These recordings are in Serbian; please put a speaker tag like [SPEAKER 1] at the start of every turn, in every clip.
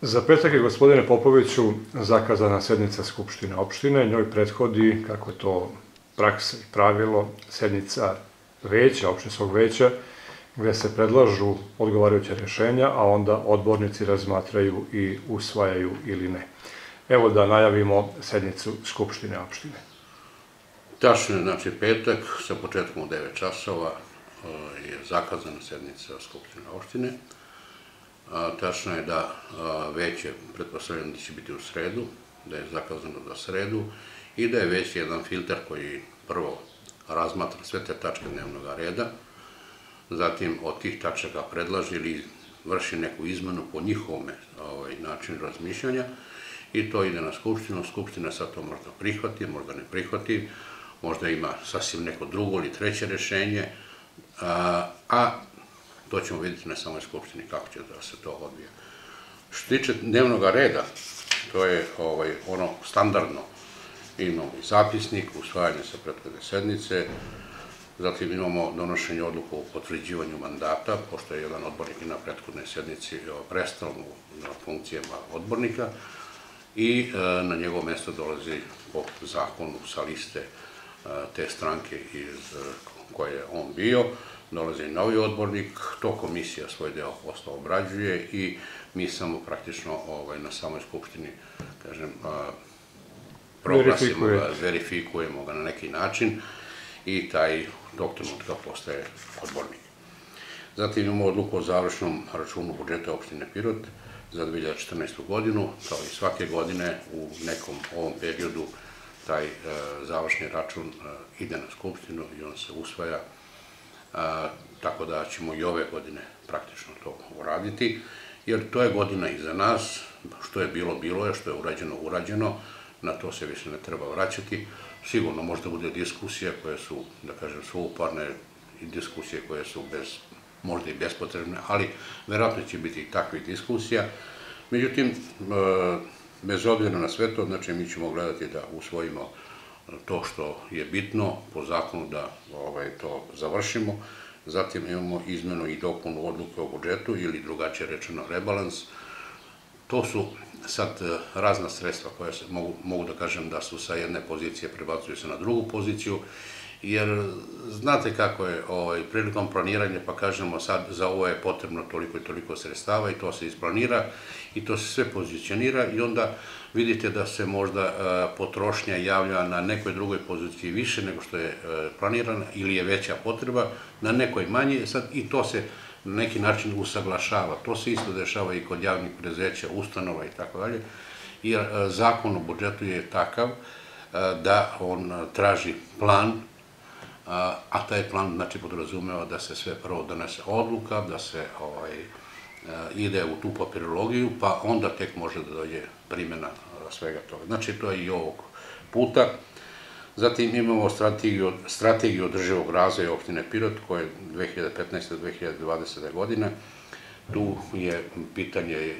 [SPEAKER 1] Za petak je gospodine Popoviću zakazana sednica Skupštine opštine, njoj prethodi, kako to praksa i pravilo, sednica veća, opštinskog veća, gde se predlažu odgovarajuće rešenja, a onda odbornici razmatraju i usvajaju ili ne. Evo da najavimo sednicu Skupštine opštine.
[SPEAKER 2] Tačno je, znači petak sa početkom u 9 časova je zakazana sednica Skupštine opštine. Tačno je da veće, pretpostavljam da će biti u sredu, da je zakazano za sredu i da je već jedan filter koji prvo razmatra sve te tačke dnevnog reda, zatim od tih tačaka predlaži ili vrši neku izmenu po njihovome ovaj, načinu razmišljanja i to ide na Skupštinu. Skupština sad to možda prihvati, možda ne prihvati, možda ima sasvim neko drugo ili treće rešenje, a, a to ćemo vidjeti na samoj Skupštini kako će da se to odvija. Što tiče dnevnog reda, to je ovaj, ono standardno, imamo i zapisnik, usvajanje sa prethodne sednice, zatim imamo donošenje odluku o potvrđivanju mandata, pošto je jedan odbornik na prethodnoj sednici prestao na funkcijama odbornika i e, na njegovo mesto dolazi po zakonu sa liste e, te stranke iz koje je on bio, dolazi novi odbornik, to komisija svoj deo posla obrađuje i mi samo praktično ovaj, na samoj skupštini, kažem, proglasimo ga, verifikujemo ga na neki način i taj tog trenutka postaje odbornik. Zatim imamo odluku o završnom računu budžeta opštine Pirot za 2014. godinu, kao i svake godine u nekom ovom periodu taj e, završni račun e, ide na skupštinu i on se usvaja, tako da ćemo i ove godine praktično to uraditi, jer to je godina iza nas, što je bilo, bilo je, što je urađeno, urađeno, na to se više ne treba vraćati. Sigurno možda bude diskusija koje su, da kažem, svouparne i diskusije koje su bez, možda i bespotrebne, ali verovatno će biti i takvih diskusija. Međutim, e, bez obzira na sve to, znači mi ćemo gledati da usvojimo to što je bitno po zakonu da ovaj, to završimo. Zatim imamo izmenu i dopunu odluke o budžetu ili drugačije rečeno rebalans. To su sad e, razna sredstva koja se mogu, mogu da kažem da su sa jedne pozicije prebacuju se na drugu poziciju, jer znate kako je ovaj, prilikom planiranja, pa kažemo sad za ovo je potrebno toliko i toliko sredstava i to se isplanira i to se sve pozicionira i onda vidite da se možda e, potrošnja javlja na nekoj drugoj poziciji više nego što je e, planirana ili je veća potreba, na nekoj manje, sad i to se na neki način usaglašava. To se isto dešava i kod javnih prezeća, ustanova i tako dalje, jer e, zakon o budžetu je takav da on traži plan, a taj plan znači podrazumeva da se sve prvo donese odluka, da se ovaj, ide u tu papirologiju, pa onda tek može da dođe primjena svega toga. Znači, to je i ovog puta. Zatim imamo strategiju, strategiju održivog razvoja opštine Pirot, koja je 2015-2020. godine. Tu je pitanje e,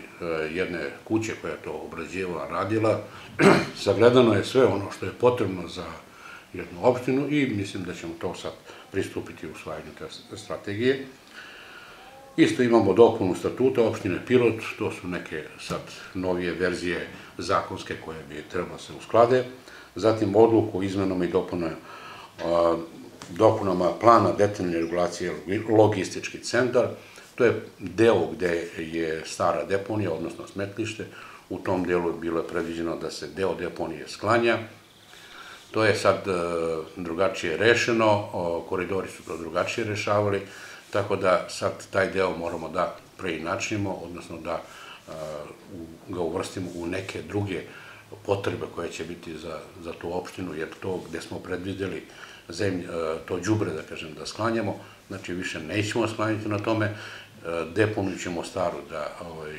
[SPEAKER 2] jedne kuće koja je to obrađivala, radila. Sagledano je sve ono što je potrebno za jednu opštinu i mislim da ćemo to sad pristupiti u usvajanju te strategije. Isto imamo dopunu statuta opštine Pirot, to su neke sad novije verzije zakonske koje bi trebalo da se usklade. Zatim odluku o izmenama i dopunama, dopunama plana detaljne regulacije logistički centar. To je deo gde je stara deponija, odnosno smetlište. U tom delu je bilo predviđeno da se deo deponije sklanja. To je sad e, drugačije rešeno, koridori su to drugačije rešavali Tako da sad taj deo moramo da preinačimo, odnosno da ga uvrstimo u neke druge potrebe koje će biti za, za tu opštinu, jer to gde smo predvideli zemlj, to džubre, da kažem, da sklanjamo, znači više nećemo sklanjati na tome, deponiju ćemo staru da ovaj,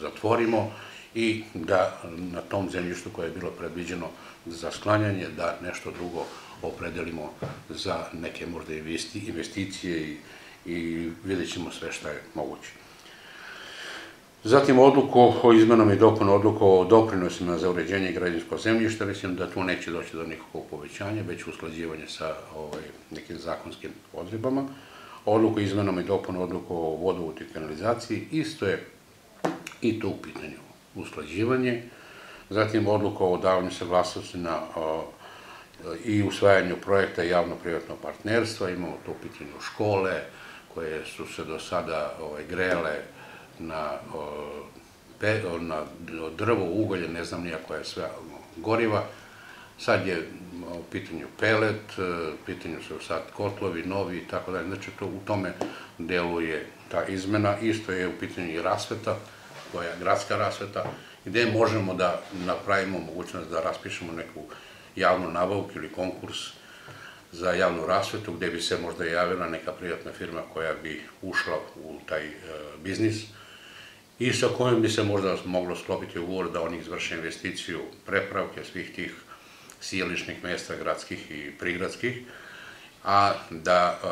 [SPEAKER 2] zatvorimo i da na tom zemljištu koje je bilo predviđeno za sklanjanje, da nešto drugo opredelimo za neke možda investicije i i vidjet ćemo sve šta je moguće. Zatim odluku o izmenom i dopunu odluku o doprinosima za uređenje građanskog zemljišta, mislim da tu neće doći do nikakvog povećanja, već usklađivanje sa ovaj, nekim zakonskim odrebama. Odluku o izmenom i dopunu odluku o vodovodu i kanalizaciji isto je i to u pitanju usklađivanje, zatim odluka o davanju saglasnosti na i usvajanju projekta javno-privatnog partnerstva, imamo to u pitanju škole, koje su se do sada ovaj, grele na, na drvo, uголje, ne znam nija koja je sve goriva. Sad je u pitanju pelet, u pitanju su sad kotlovi, novi i tako dalje. Znači, to, u tome delu je ta izmena. Isto je u pitanju i rasveta, koja je gradska rasveta, gde možemo da napravimo mogućnost da raspišemo neku javnu nabavku ili konkurs za javnu rasvetu, gde bi se možda javila neka privatna firma koja bi ušla u taj e, biznis i sa kojom bi se možda moglo sklopiti ugovor da oni izvrše investiciju prepravke svih tih sjelišnih mesta gradskih i prigradskih, a da e,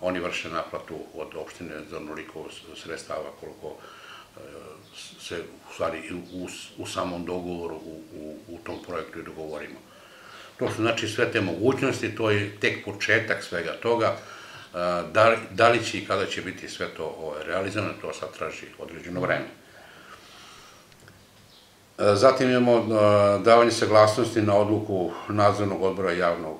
[SPEAKER 2] oni vrše naplatu od opštine za onoliko sredstava koliko se u stvari u, u samom dogovoru u, u, u tom projektu i dogovorimo. To su znači sve te mogućnosti, to je tek početak svega toga. Da da li će i kada će biti sve to ovaj, realizano, to sad traži određeno vreme. Zatim imamo davanje saglasnosti na odluku nadzornog odbora javnog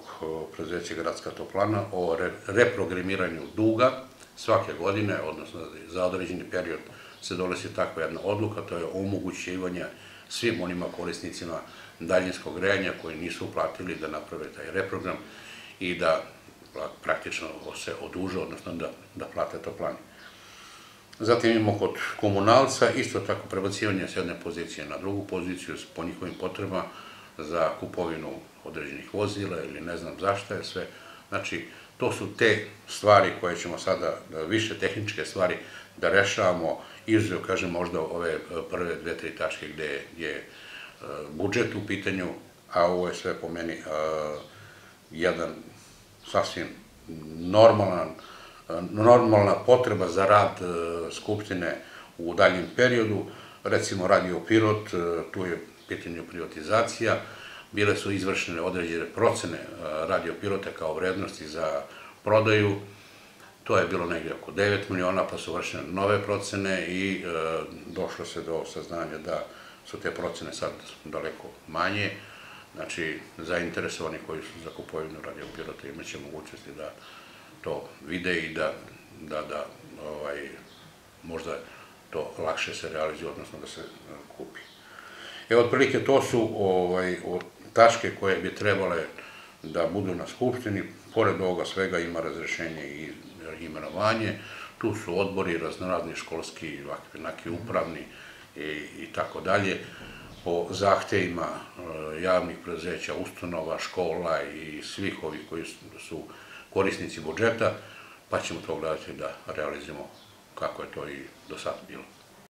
[SPEAKER 2] preduzeća Gradska toplana o reprogramiranju duga svake godine, odnosno za određeni period se donosi takva jedna odluka, to je omogućivanje svim onima korisnicima daljinskog grejanja koji nisu uplatili da naprave taj reprogram i da praktično se oduže, odnosno da, da plate to plan. Zatim imamo kod komunalca isto tako prebacivanje s jedne pozicije na drugu poziciju po njihovim potrebama za kupovinu određenih vozila ili ne znam zašto je sve. Znači, to su te stvari koje ćemo sada, više tehničke stvari, da rešavamo, izuzev, kažem, možda ove prve dve, tri tačke gde je budžet u pitanju, a ovo je sve po meni jedan sasvim normalan, normalna potreba za rad Skupštine u daljim periodu, recimo Radio Pirot, tu je pitanje privatizacija, bile su izvršene određene procene Radio Pirota kao vrednosti za prodaju, to je bilo negde oko 9 miliona, pa su vršene nove procene i došlo se do saznanja da su te procene sad daleko manje, znači zainteresovani koji su za kupovinu radio pirota imaće mogućnosti da to vide i da, da, da ovaj, možda to lakše se realizuje, odnosno da se kupi. Evo, otprilike, to su ovaj, tačke koje bi trebale da budu na Skupštini. Pored ovoga svega ima razrešenje i imenovanje. Tu su odbori, raznorazni školski, ovakvi, upravni, i, i tako dalje, po zahtevima e, javnih preduzeća, ustanova, škola i svih ovih koji su korisnici budžeta, pa ćemo to gledati da realizujemo kako je to i do sada bilo.